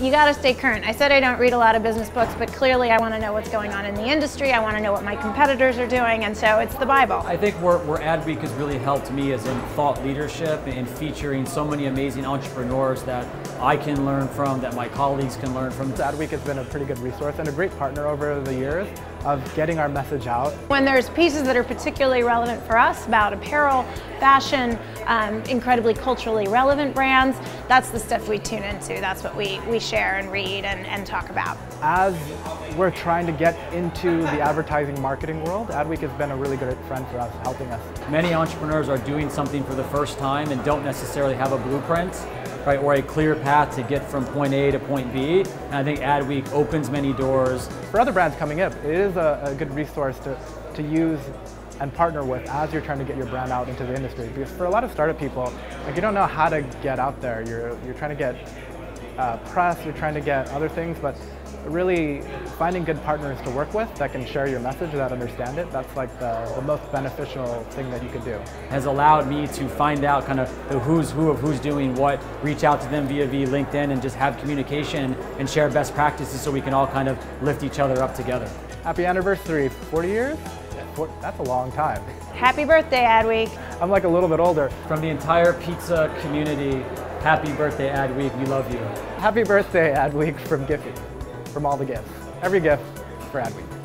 you got to stay current. I said I don't read a lot of business books, but clearly I want to know what's going on in the industry. I want to know what my competitors are doing, and so it's the Bible. I think where, where Adweek has really helped me is in thought leadership and featuring so many amazing entrepreneurs that I can learn from, that my colleagues can learn from. Adweek has been a pretty good resource and a great partner over the years of getting our message out. When there's pieces that are particularly relevant for us about apparel, fashion, um, incredibly culturally relevant brands, that's the stuff we tune into. That's what we, we share and read and, and talk about. As we're trying to get into the advertising marketing world, Adweek has been a really good friend for us, helping us. Many entrepreneurs are doing something for the first time and don't necessarily have a blueprint right, or a clear path to get from point A to point B. And I think Adweek opens many doors. For other brands coming up, it is a, a good resource to, to use and partner with as you're trying to get your brand out into the industry. Because for a lot of startup people, like you don't know how to get out there. You're, you're trying to get uh, press, you're trying to get other things, but really finding good partners to work with that can share your message, that understand it, that's like the, the most beneficial thing that you can do. Has allowed me to find out kind of the who's who of who's doing what, reach out to them via, via LinkedIn and just have communication and share best practices so we can all kind of lift each other up together. Happy anniversary, 40 years? That's a long time. Happy birthday, Adweek. I'm like a little bit older. From the entire pizza community, happy birthday, Adweek. We love you. Happy birthday, Adweek from Giphy from all the GIFs. Every GIF for Adweek.